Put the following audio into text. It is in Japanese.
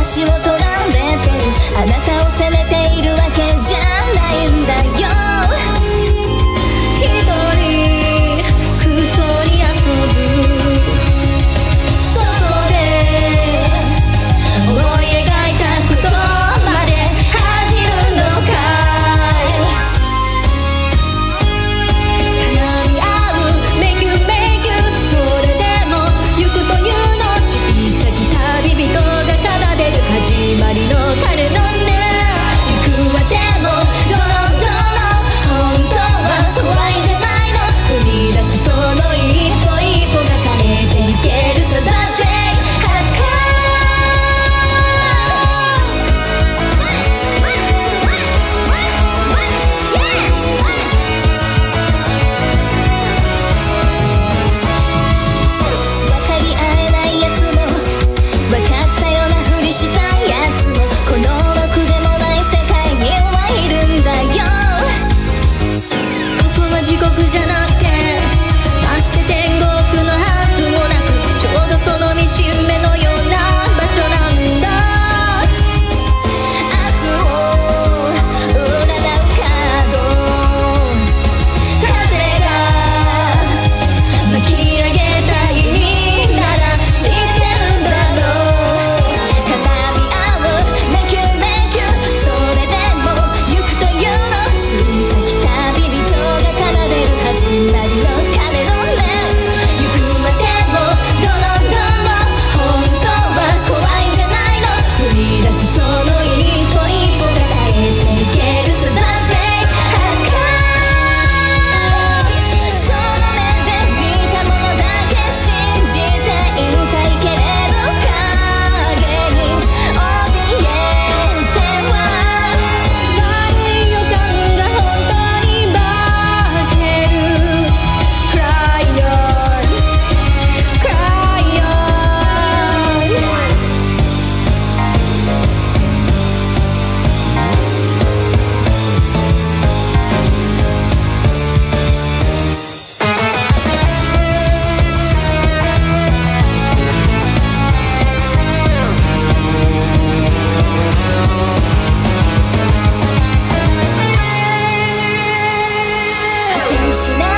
足を取られてるあなたを責めてしな